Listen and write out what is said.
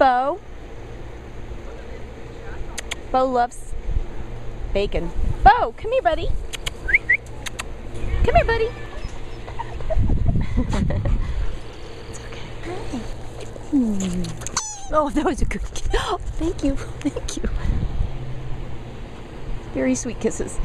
Bo. Bo loves bacon. Bo, come here, buddy. Come here, buddy. it's okay. Hmm. Oh, that was a good kiss. Oh, thank you. Thank you. Very sweet kisses.